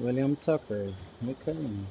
William Tucker. Okay.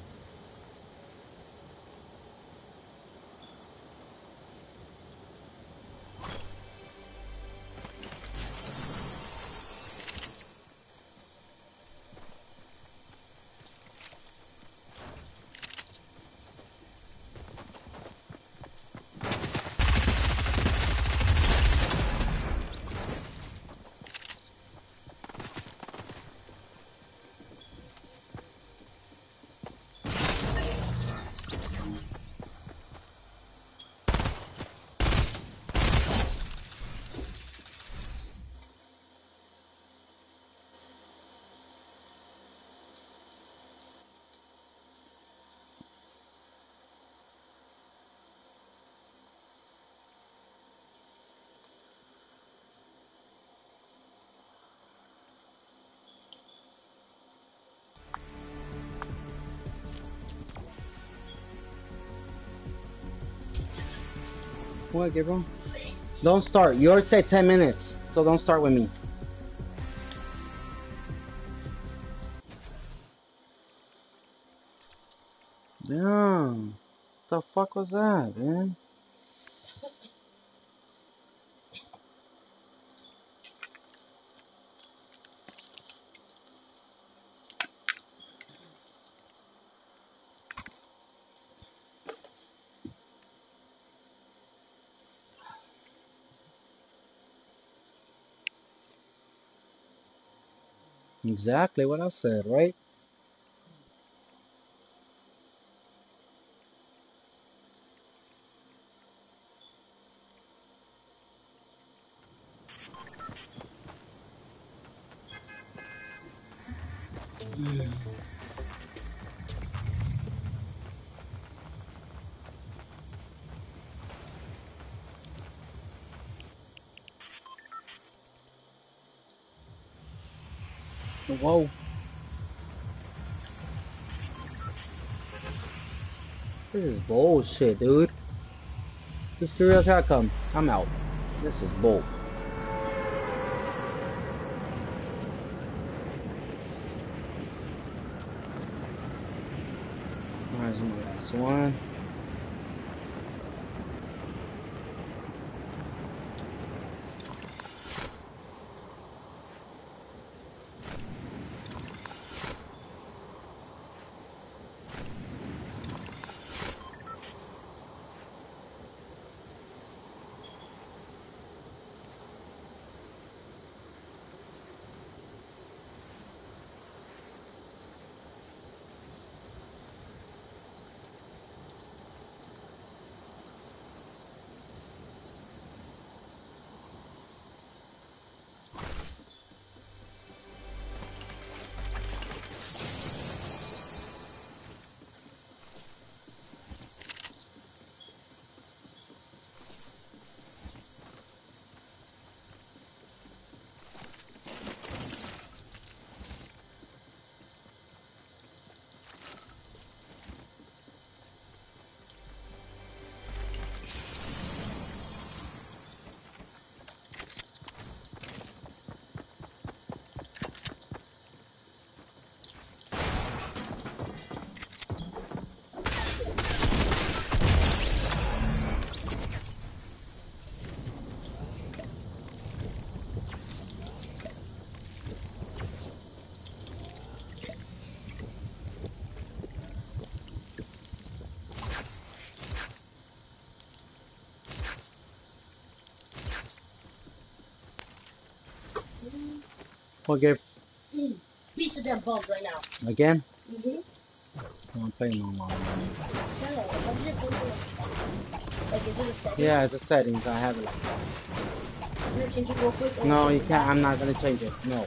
What, Gabriel? Don't start. You already said 10 minutes, so don't start with me. Damn. The fuck was that, man? Exactly what I said, right? Whoa. This is bullshit, dude. This the real outcome. I'm out. This is bull. One. Okay, Mm. Piece of them bums right now. again? Mm-hmm. Playing no more. No, I'm to like, is it a setting? Yeah, it's a settings. I have it like that. I'm change it real quick. No, you can't. I'm not gonna change it. No.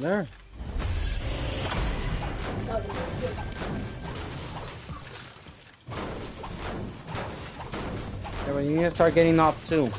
There. Yeah. But you need to start getting off too.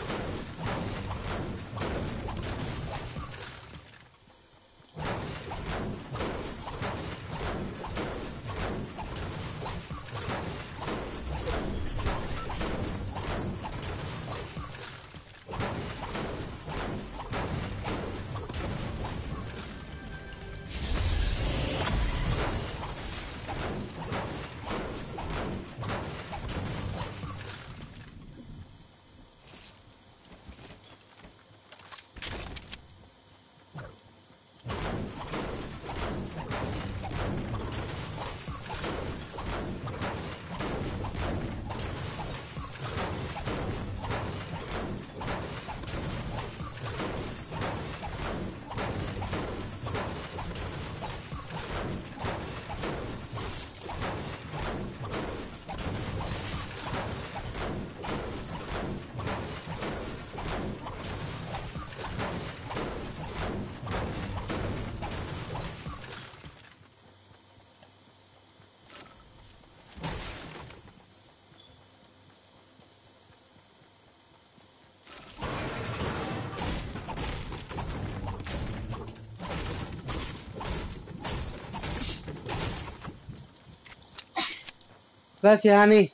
Bless you, honey.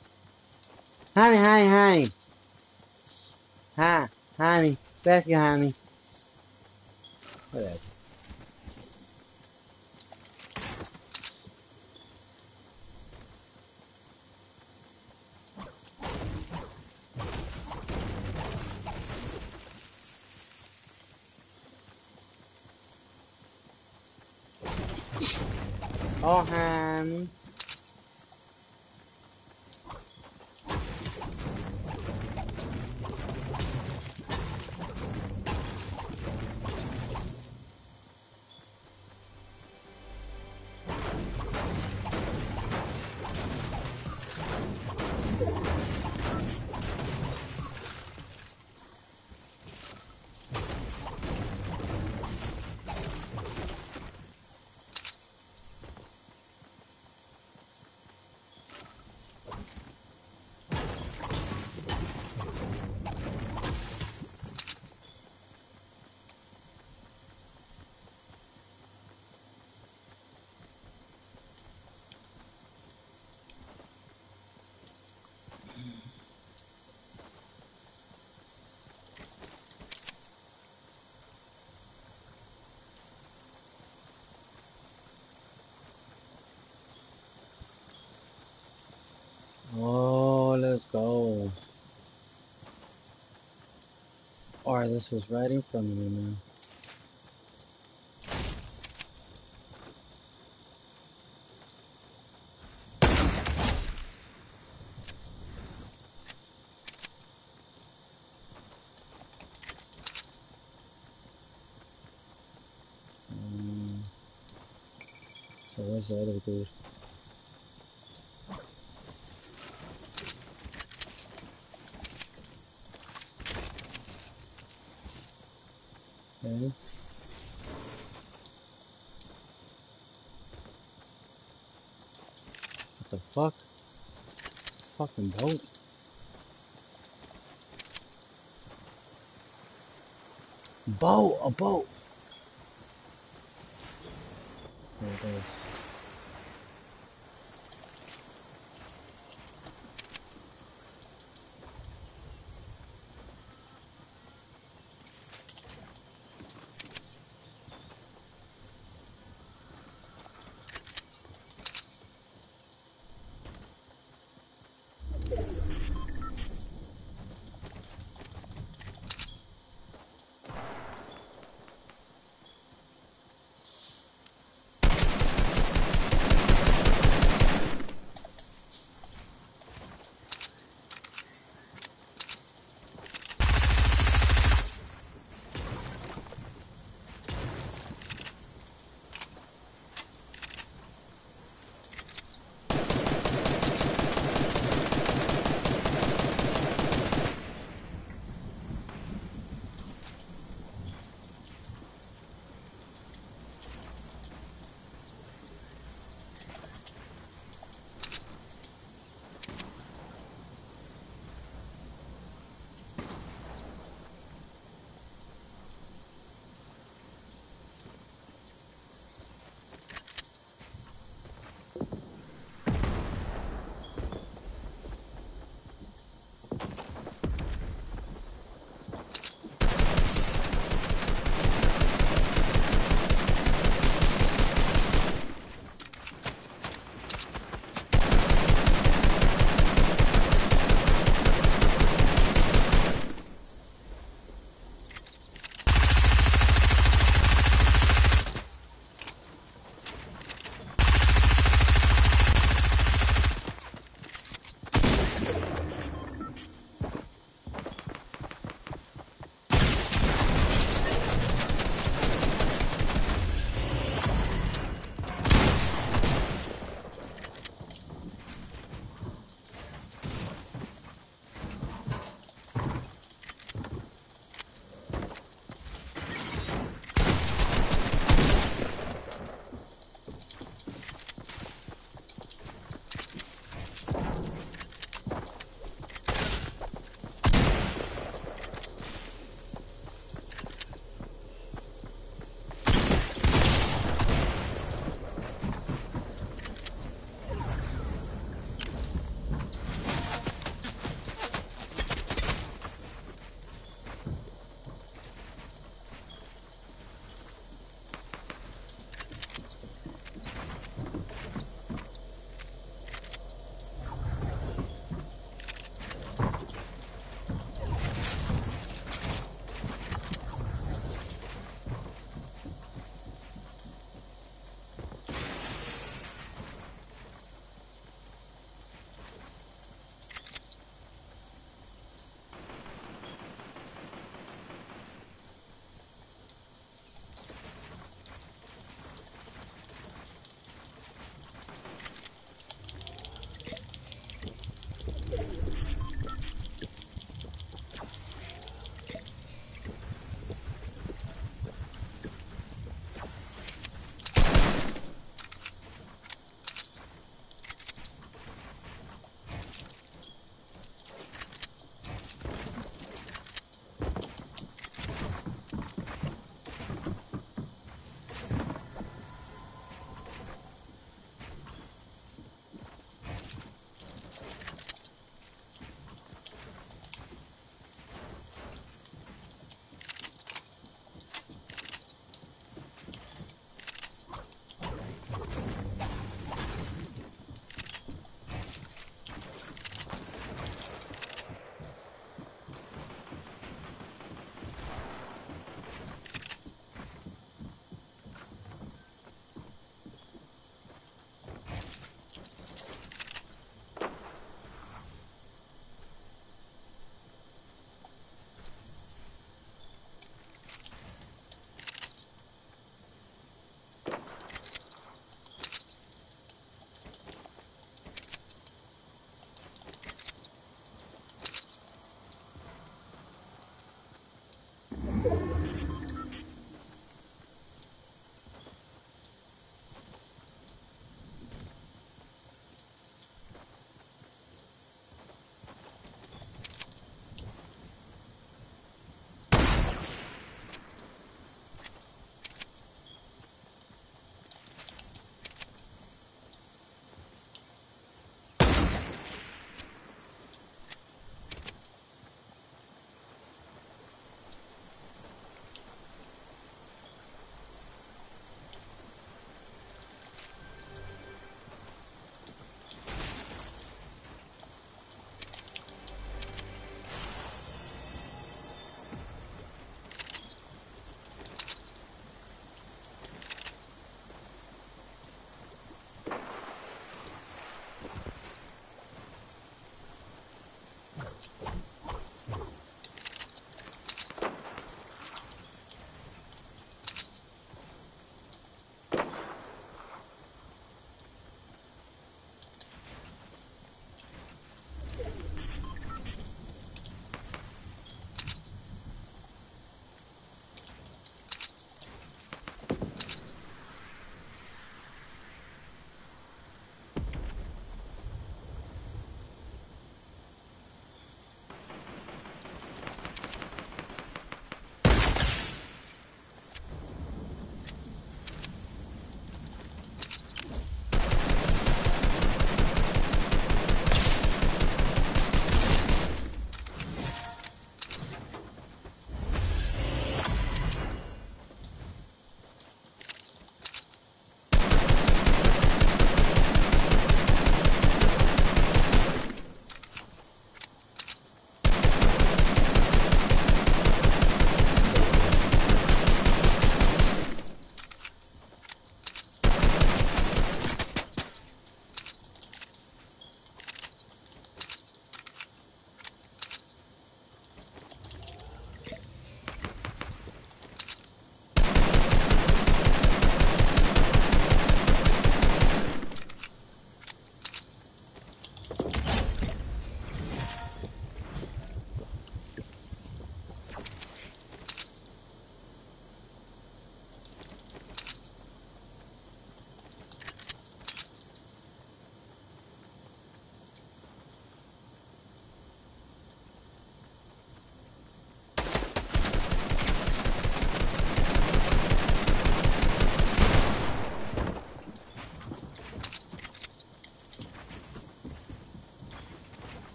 Honey, honey, honey. Hi, honey. Bless you, honey. That. Oh, honey. This was right in front of me, man. Um, so where's the other dude? Okay. What the fuck? Fucking boat. Boat, a boat. There it goes.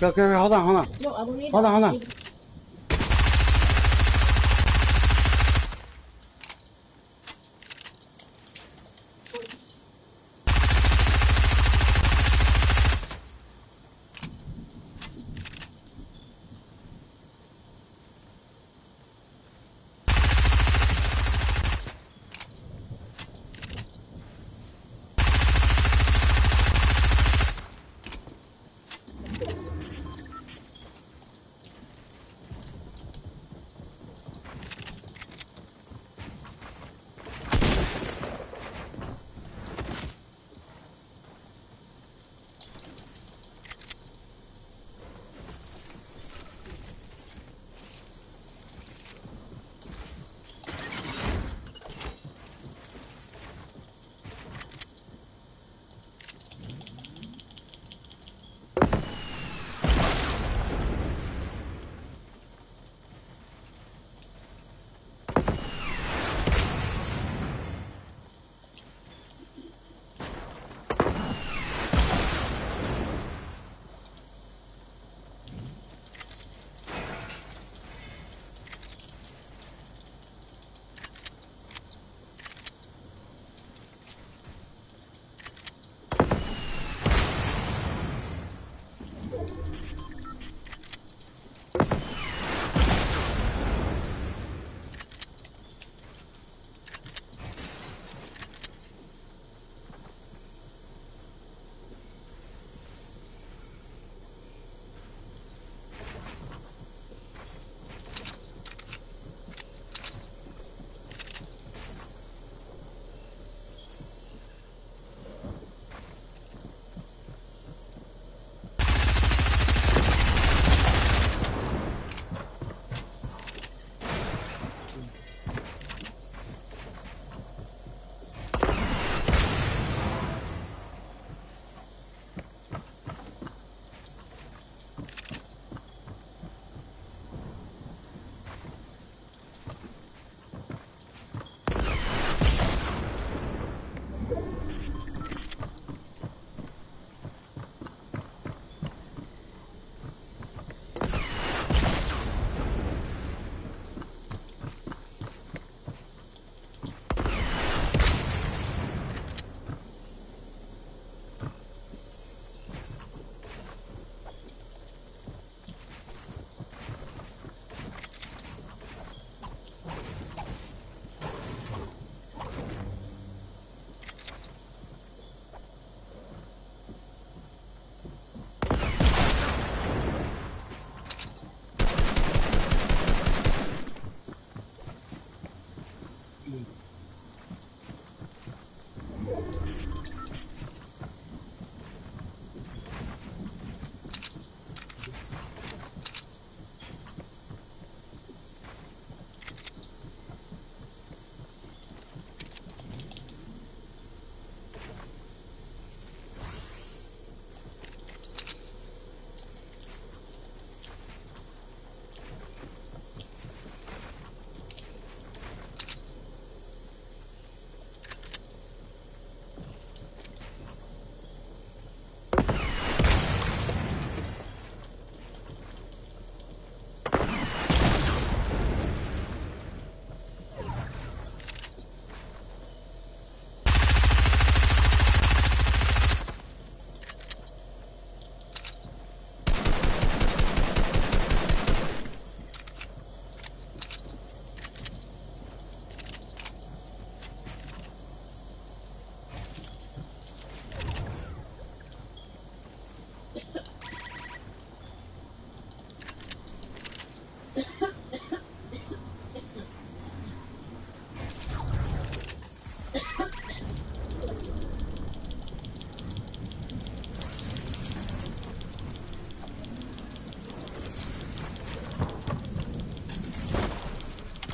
哥哥好的好的好的好的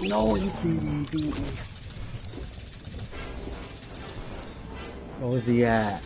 No, you didn't beat me. Where was he at?